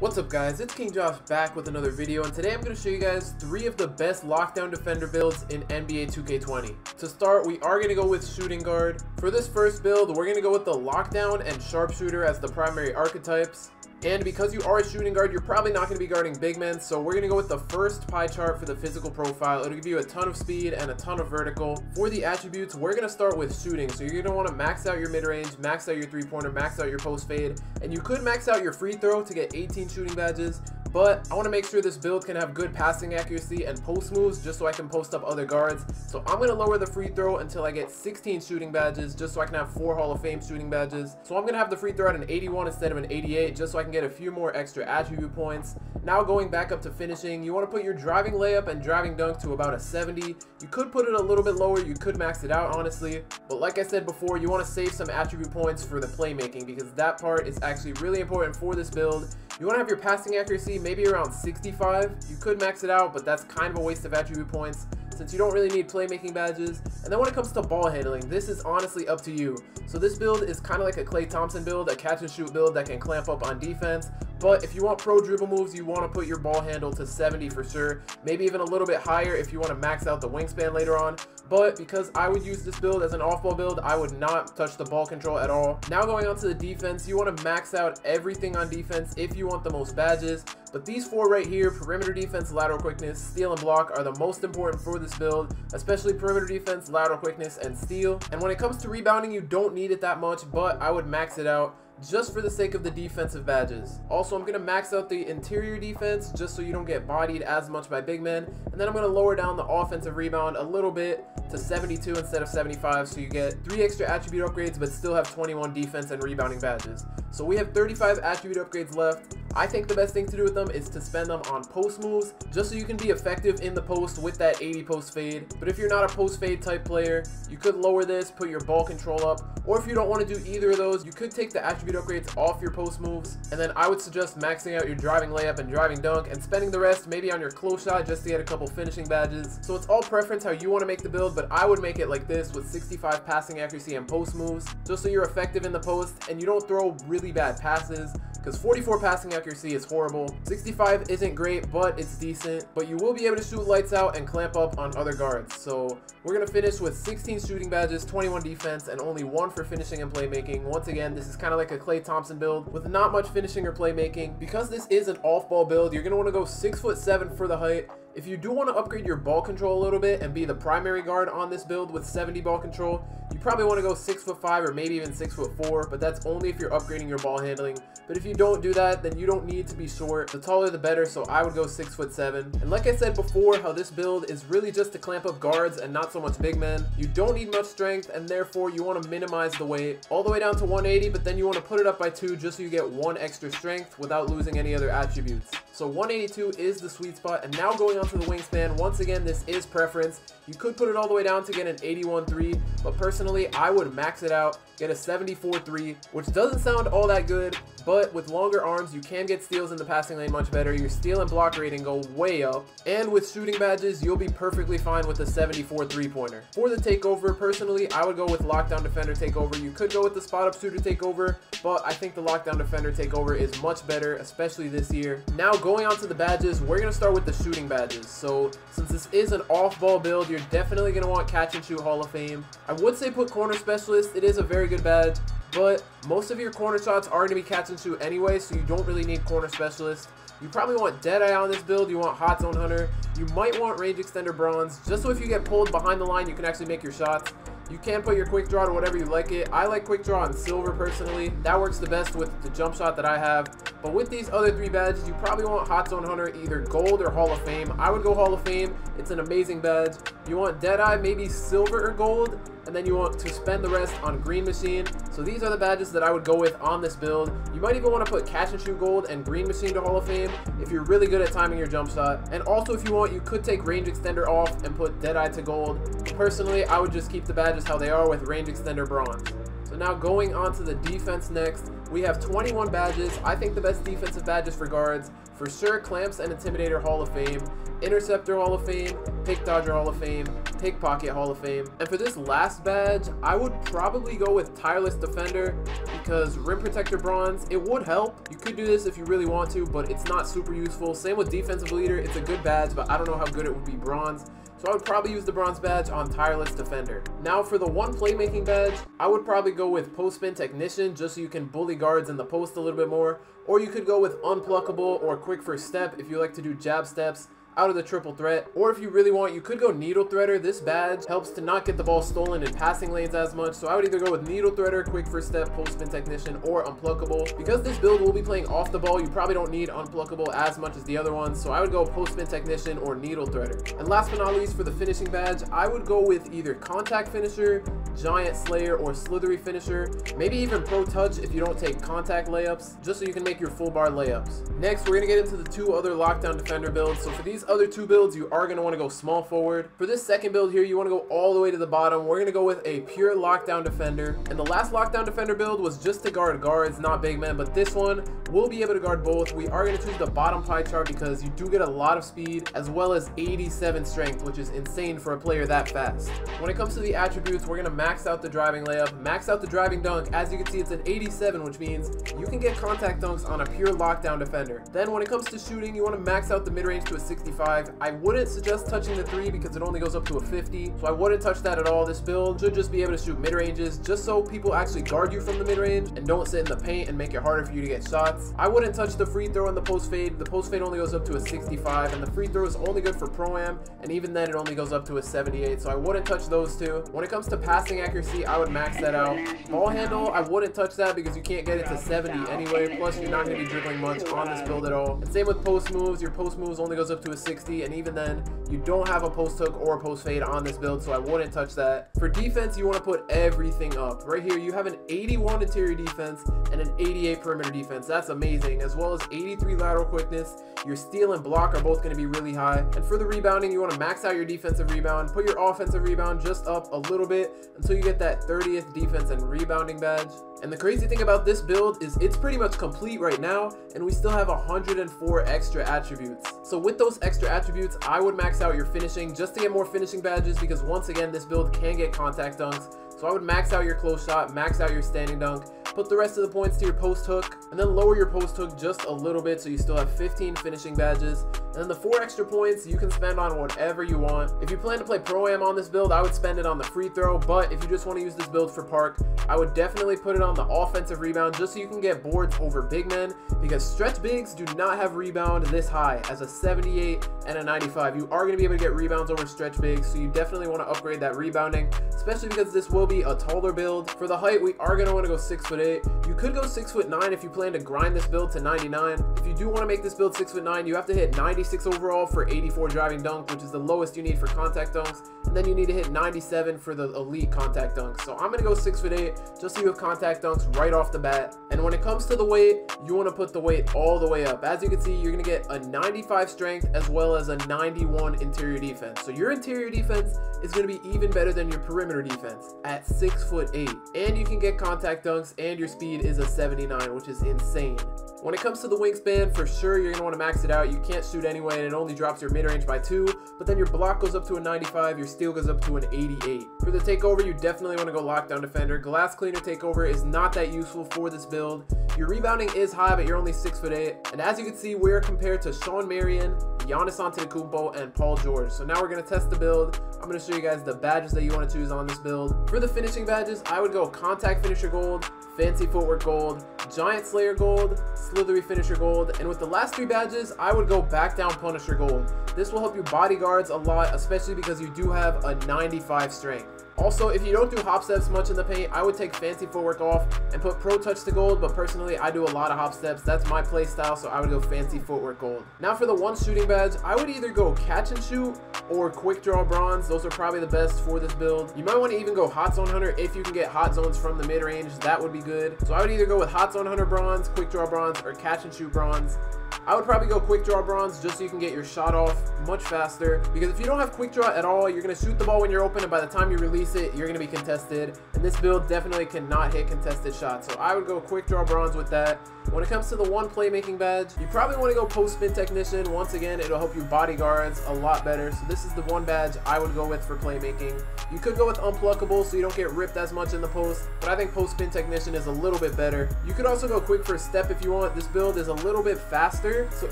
What's up guys, it's King Josh back with another video and today I'm going to show you guys three of the best lockdown defender builds in NBA 2K20. To start, we are going to go with shooting guard. For this first build, we're going to go with the lockdown and sharpshooter as the primary archetypes. And because you are a shooting guard, you're probably not going to be guarding big men, so we're going to go with the first pie chart for the physical profile. It'll give you a ton of speed and a ton of vertical. For the attributes, we're going to start with shooting, so you're going to want to max out your mid-range, max out your three-pointer, max out your post fade, and you could max out your free throw to get 18 shooting badges, but I want to make sure this build can have good passing accuracy and post moves just so I can post up other guards. So I'm going to lower the free throw until I get 16 shooting badges just so I can have 4 Hall of Fame shooting badges. So I'm going to have the free throw at an 81 instead of an 88 just so I can get a few more extra attribute points. Now going back up to finishing, you want to put your driving layup and driving dunk to about a 70. You could put it a little bit lower, you could max it out honestly. But like I said before, you want to save some attribute points for the playmaking because that part is actually really important for this build. You want to have your passing accuracy maybe around 65. You could max it out, but that's kind of a waste of attribute points since you don't really need playmaking badges. And then when it comes to ball handling, this is honestly up to you. So this build is kind of like a Klay Thompson build, a catch and shoot build that can clamp up on defense. But if you want pro dribble moves, you want to put your ball handle to 70 for sure. Maybe even a little bit higher if you want to max out the wingspan later on. But because I would use this build as an off-ball build, I would not touch the ball control at all. Now going on to the defense, you want to max out everything on defense if you want the most badges. But these four right here, perimeter defense, lateral quickness, steal and block, are the most important for this build, especially perimeter defense, lateral quickness, and steal. And when it comes to rebounding, you don't need it that much, but I would max it out just for the sake of the defensive badges. Also, I'm going to max out the interior defense just so you don't get bodied as much by big men. And then I'm going to lower down the offensive rebound a little bit to 72 instead of 75 so you get 3 extra attribute upgrades but still have 21 defense and rebounding badges. So we have 35 attribute upgrades left. I think the best thing to do with them is to spend them on post moves, just so you can be effective in the post with that 80 post fade. But if you're not a post fade type player, you could lower this, put your ball control up, or if you don't want to do either of those, you could take the attribute upgrades off your post moves, and then I would suggest maxing out your driving layup and driving dunk, and spending the rest maybe on your close shot just to get a couple finishing badges. So it's all preference how you want to make the build, but I would make it like this with 65 passing accuracy and post moves, just so you're effective in the post, and you don't throw really bad passes, because 44 passing accuracy is horrible. 65 isn't great, but it's decent. But you will be able to shoot lights out and clamp up on other guards. So we're going to finish with 16 shooting badges, 21 defense, and only one for finishing and playmaking. Once again, this is kind of like a Klay Thompson build with not much finishing or playmaking. Because this is an off-ball build, you're going to want to go 6 foot 7 for the height. If you do want to upgrade your ball control a little bit and be the primary guard on this build with 70 ball control, you probably want to go 6 foot 5 or maybe even 6 foot 4, but that's only if you're upgrading your ball handling. But if you don't do that, then you don't need to be short. The taller the better, so I would go 6 foot 7. And like I said before, how this build is really just to clamp up guards and not so much big men. You don't need much strength, and therefore you want to minimize the weight all the way down to 180, but then you want to put it up by 2 just so you get 1 extra strength without losing any other attributes. So 182 is the sweet spot. And now going on to the wingspan, once again, this is preference. You could put it all the way down to get an 81.3, but personally, I would max it out, get a 74.3, which doesn't sound all that good, but with longer arms, you can get steals in the passing lane much better. Your steal and block rating go way up. And with shooting badges, you'll be perfectly fine with a 74 three-pointer. For the takeover, personally, I would go with lockdown defender takeover. You could go with the spot up shooter takeover, but I think the lockdown defender takeover is much better, especially this year. Now going on to the badges, we're going to start with the shooting So since this is an off-ball build, you're definitely going to want catch and shoot Hall of Fame. I would say put corner specialist. It is a very good badge but most of your corner shots are going to be catch and shoot anyway, so you don't really need corner specialist. You probably want Deadeye on this build, you want Hot Zone Hunter, you might want Range Extender Bronze, just so if you get pulled behind the line, you can actually make your shots. You can put your quick draw to whatever you like it. I like quick draw on silver personally. That works the best with the jump shot that I have. But with these other three badges, you probably want Hot Zone Hunter either gold or Hall of Fame. I would go Hall of Fame. It's an amazing badge. You want Deadeye, maybe silver or gold and then you want to spend the rest on Green Machine. So these are the badges that I would go with on this build. You might even want to put Catch and Shoot Gold and Green Machine to Hall of Fame if you're really good at timing your jump shot. And also if you want, you could take Range Extender off and put Deadeye to Gold. Personally, I would just keep the badges how they are with Range Extender Bronze. Now going on to the defense next, we have 21 badges. I think the best defensive badges for guards, for sure Clamps and Intimidator Hall of Fame, Interceptor Hall of Fame, Pick Dodger Hall of Fame, Pickpocket Hall of Fame. And for this last badge, I would probably go with Tireless Defender because Rim Protector Bronze, it would help. You could do this if you really want to, but it's not super useful. Same with Defensive Leader, it's a good badge, but I don't know how good it would be Bronze. So I would probably use the bronze badge on Tireless Defender. Now for the one playmaking badge, I would probably go with Post Spin Technician just so you can bully guards in the post a little bit more. Or you could go with Unpluckable or Quick First Step if you like to do jab steps out of the triple threat. Or if you really want, you could go Needle Threader. This badge helps to not get the ball stolen in passing lanes as much. So I would either go with Needle Threader, Quick First Step, Post Spin Technician, or Unpluckable. Because this build will be playing off the ball, you probably don't need Unpluckable as much as the other ones. So I would go Post Spin Technician or Needle Threader. And last but not least, for the finishing badge, I would go with either Contact Finisher, Giant Slayer, or Slithery Finisher. Maybe even Pro Touch if you don't take contact layups, just so you can make your full bar layups. Next, we're going to get into the two other Lockdown Defender builds. So for these other two builds, you are going to want to go small forward. For this second build here, you want to go all the way to the bottom. We're going to go with a pure Lockdown Defender. And the last Lockdown Defender build was just to guard guards, not big men, but this one we'll be able to guard both. We are going to choose the bottom pie chart because you do get a lot of speed as well as 87 strength, which is insane for a player that fast. When it comes to the attributes, we're going to max out the driving layup, max out the driving dunk. As you can see, it's an 87, which means you can get contact dunks on a pure lockdown defender. Then when it comes to shooting, you want to max out the mid-range to a 65. I wouldn't suggest touching the 3 because it only goes up to a 50, so I wouldn't touch that at all. This build should just be able to shoot mid-ranges just so people actually guard you from the mid-range and don't sit in the paint and make it harder for you to get shots. I wouldn't touch the free throw and the post fade. The post fade only goes up to a 65 and the free throw is only good for pro-am and even then it only goes up to a 78 so I wouldn't touch those two. When it comes to passing accuracy I would max that out. Ball handle I wouldn't touch that because you can't get it to 70 anyway plus you're not going to be dribbling much on this build at all. And same with post moves. Your post moves only goes up to a 60 and even then you don't have a post hook or a post fade on this build so I wouldn't touch that. For defense you want to put everything up. Right here you have an 81 interior defense and an 88 perimeter defense. That's amazing as well as 83 lateral quickness. Your steal and block are both going to be really high. And for the rebounding, you want to max out your defensive rebound, put your offensive rebound just up a little bit until you get that 30th defense and rebounding badge. And the crazy thing about this build is it's pretty much complete right now, and we still have 104 extra attributes. So with those extra attributes, I would max out your finishing just to get more finishing badges because once again, this build can get contact dunks. So I would max out your close shot, max out your standing dunk, put the rest of the points to your post hook, and then lower your post hook just a little bit so you still have 15 finishing badges. And then the four extra points you can spend on whatever you want. If you plan to play Pro-Am on this build, I would spend it on the free throw, but if you just want to use this build for park, I would definitely put it on the offensive rebound just so you can get boards over big men because stretch bigs do not have rebound this high as a 78 and a 95. You are going to be able to get rebounds over stretch bigs, so you definitely want to upgrade that rebounding, especially because this will be a taller build. For the height, we are going to want to go 6 foot 8. You could go 6 foot 9 if you plan to grind this build to 99. If you do want to make this build 6 foot 9, you have to hit 96 overall for 84 driving dunk, which is the lowest you need for contact dunks, and then you need to hit 97 for the elite contact dunks. So I'm to go 6 foot 8 just so you have contact dunks right off the bat. And when it comes to the weight, you want to put the weight all the way up. As you can see, you're to get a 95 strength as well as a 91 interior defense. So your interior defense is to be even better than your perimeter defense at 6 foot 8. And you can get contact dunks and your speed is a 79, which is insane. When it comes to the wingspan, for sure you're want to max it out. You can't shoot anyway and it only drops your mid-range by 2, but then your block goes up to a 95, your steal goes up to an 88. For the takeover, you definitely want to go lockdown defender. Glass cleaner takeover is not that useful for this build. Your rebounding is high, but you're only 6 foot 8. And as you can see, we're compared to Shawn Marion, Giannis Antetokounmpo, and Paul George. So now we're going to test the build. I'm going to show you guys the badges that you want to choose on this build. For the finishing badges, I would go contact finisher gold, fancy footwork gold, giant slayer gold, slithery finisher gold, and with the last three badges, I would go back down punisher gold. This will help you bodyguards a lot, especially because you do have a 95 strength. Also, if you don't do hop steps much in the paint, I would take fancy footwork off and put pro touch to gold, but personally, I do a lot of hop steps. That's my play style, so I would go fancy footwork gold. Now for the one shooting badge, I would either go catch and shoot or quick draw bronze. Those are probably the best for this build. You might want to even go hot zone hunter if you can get hot zones from the mid range. That would be good. So I would either go with hot zone hunter bronze, quick draw bronze, or catch and shoot bronze. I would probably go quick draw bronze just so you can get your shot off much faster because if you don't have quick draw at all you're going to shoot the ball when you're open and by the time you release it you're going to be contested and this build definitely cannot hit contested shots so I would go quick draw bronze with that When it comes to the one playmaking badge, you probably want to go post spin technician. Once again, it'll help you bodyguards a lot better. So this is the one badge I would go with for playmaking. You could go with unpluckable so you don't get ripped as much in the post, but I think post spin technician is a little bit better. You could also go quick first step if you want. This build is a little bit faster. So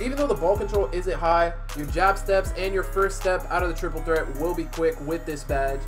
even though the ball control isn't high, your jab steps and your first step out of the triple threat will be quick with this badge.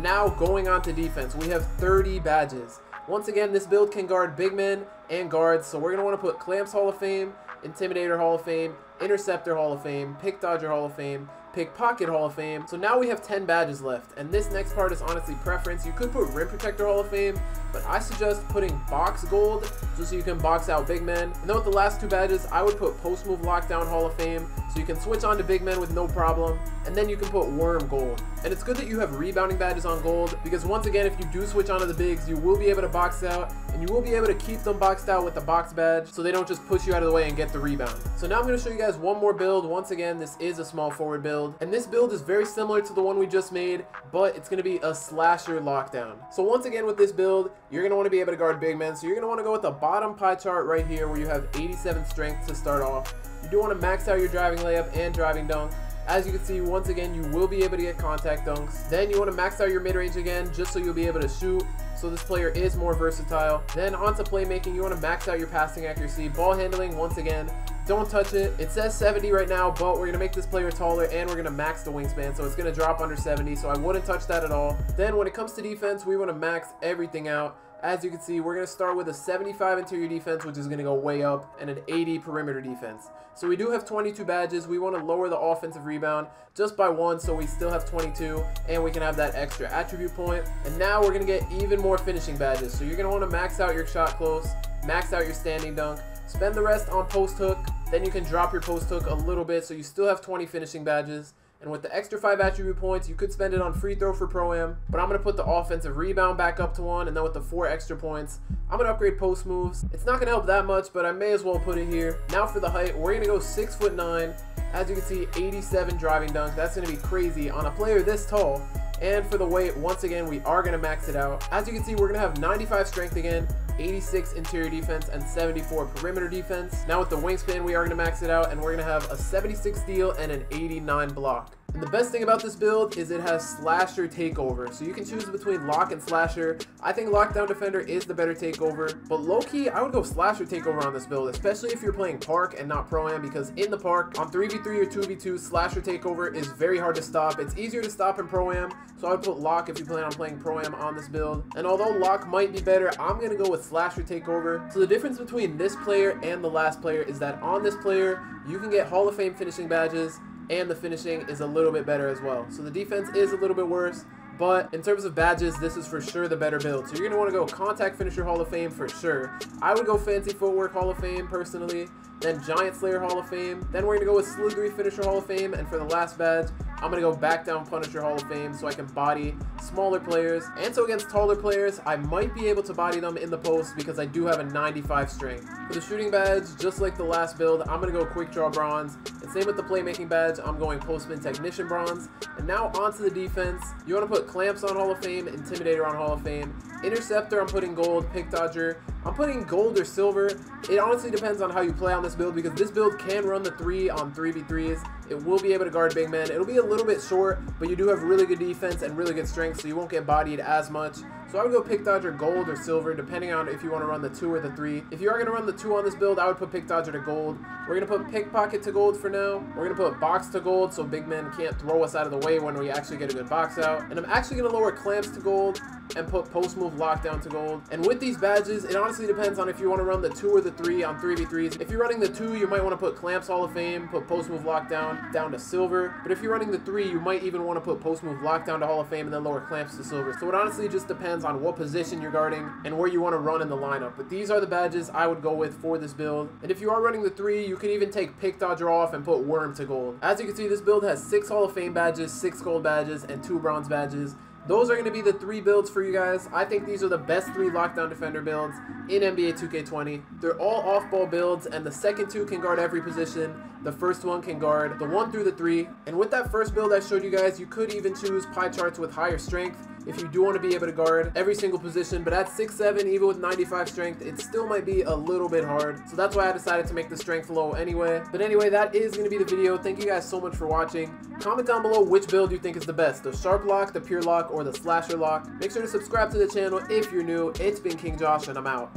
Now going on to defense, we have 30 badges. Once again, this build can guard big men and guards, so we're going to want to put Clamps Hall of Fame, Intimidator Hall of Fame, Interceptor Hall of Fame, Pick Dodger Hall of Fame, Pickpocket Hall of Fame. So now we have 10 badges left, and this next part is honestly preference. You could put Rim Protector Hall of Fame, but I suggest putting Box Gold just so you can box out big men. And then with the last two badges, I would put Post Move Lockdown Hall of Fame, so you can switch on to big men with no problem, and then you can put Worm Gold. And it's good that you have rebounding badges on gold, because once again, if you do switch onto the bigs, you will be able to box out, and you will be able to keep them boxed out with the box badge, so they don't just push you out of the way and get the rebound. So now I'm going to show you guys one more build. Once again, this is a small forward build, and this build is very similar to the one we just made, but it's going to be a slasher lockdown. So once again with this build, you're going to want to be able to guard big men, so you're going to want to go with the bottom pie chart right here, where you have 87 strength to start off. You do want to max out your driving layup and driving dunk. As you can see, once again, you will be able to get contact dunks. Then you want to max out your mid-range again, just so you'll be able to shoot. So this player is more versatile. Then onto playmaking, you want to max out your passing accuracy. Ball handling, once again, don't touch it. It says 70 right now, but we're going to make this player taller and we're going to max the wingspan. So it's going to drop under 70, so I wouldn't touch that at all. Then when it comes to defense, we want to max everything out. As you can see, we're going to start with a 75 interior defense, which is going to go way up, and an 80 perimeter defense. So we do have 22 badges. We want to lower the offensive rebound just by one, so we still have 22, and we can have that extra attribute point. And now we're going to get even more finishing badges. So you're going to want to max out your shot close, max out your standing dunk, spend the rest on post hook, then you can drop your post hook a little bit, so you still have 20 finishing badges. And with the extra 5 attribute points, you could spend it on free throw for Pro-Am. But I'm going to put the offensive rebound back up to 1. And then with the 4 extra points, I'm going to upgrade post moves. It's not going to help that much, but I may as well put it here. Now for the height, we're going to go 6 foot 9. As you can see, 87 driving dunk. That's going to be crazy on a player this tall. And for the weight, once again, we are going to max it out. As you can see, we're going to have 95 strength again, 86 interior defense, and 74 perimeter defense. Now with the wingspan, we are going to max it out, and we're going to have a 76 steal and an 89 block. And the best thing about this build is it has slasher takeover. So you can choose between lock and slasher. I think lockdown defender is the better takeover. But low-key, I would go slasher takeover on this build, especially if you're playing park and not pro-am because in the park, on 3v3 or 2v2, slasher takeover is very hard to stop. It's easier to stop in pro-am, so I would put lock if you plan on playing pro-am on this build. And although lock might be better, I'm going to go with slasher takeover. So the difference between this player and the last player is that on this player, you can get Hall of Fame finishing badges, and the finishing is a little bit better as well. So the defense is a little bit worse, but in terms of badges, this is for sure the better build. So you're going to want to go Contact Finisher Hall of Fame for sure. I would go Fancy Footwork Hall of Fame personally, then Giant Slayer Hall of Fame. Then we're going to go with Slithery Finisher Hall of Fame, and for the last badge, I'm going to go back down Punisher Hall of Fame so I can body smaller players. And so against taller players, I might be able to body them in the post because I do have a 95 strength. For the shooting badge, just like the last build, I'm going to go Quick Draw Bronze. And same with the playmaking badge, I'm going Post Spin Technician Bronze. And now onto the defense. You want to put Clamps on Hall of Fame, Intimidator on Hall of Fame. Interceptor, I'm putting Gold. Pick Dodger, I'm putting Gold or Silver. It honestly depends on how you play on this build because this build can run the 3 on 3v3s. It will be able to guard big men. It'll be a little bit short, but you do have really good defense and really good strength, so you won't get bodied as much. So I would go Pick Dodger Gold or Silver, depending on if you want to run the 2 or the 3. If you are going to run the 2 on this build, I would put Pick Dodger to Gold. We're going to put Pickpocket to Gold for now. We're going to put Box to Gold, so big men can't throw us out of the way when we actually get a good box out. And I'm actually going to lower Clamps to Gold and put post move lockdown to gold. And with these badges, it honestly depends on if you want to run the 2 or the 3 on 3v3s. If you're running the 2, you might want to put Clamps Hall of Fame, put post move lockdown down to silver. But if you're running the 3, you might even want to put post move lockdown to Hall of Fame and then lower Clamps to silver. So it honestly just depends on what position you're guarding and where you want to run in the lineup. But these are the badges I would go with for this build. And if you are running the 3, you can even take Pick Dodger off and put Worm to gold. As you can see, this build has 6 Hall of Fame badges, 6 gold badges, and 2 bronze badges. Those are going to be the three builds for you guys. I think these are the best three lockdown defender builds in NBA 2K20. They're all off-ball builds, and the second two can guard every position. The first one can guard the one through the three. And with that first build I showed you guys, you could even choose pie charts with higher strength. If you do want to be able to guard every single position. But at 6'7", even with 95 strength, it still might be a little bit hard. So that's why I decided to make the strength low anyway. But anyway, that is going to be the video. Thank you guys so much for watching. Comment down below which build you think is the best, the Sharp Lock, the Pure Lock, or the Slasher Lock. Make sure to subscribe to the channel if you're new. It's been King Josh, and I'm out.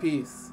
Peace.